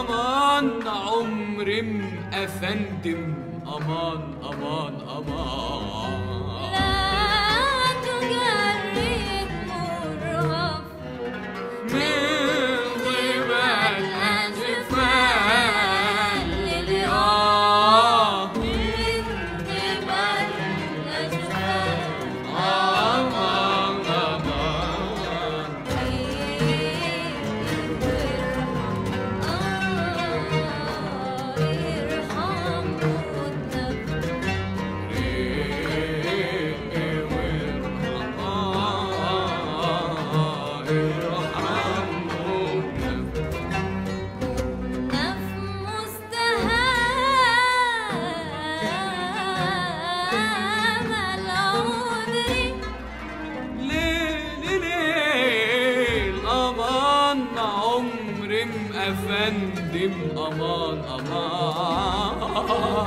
أمان عمري أفندم. أمان أمان أمان. efendim aman aman.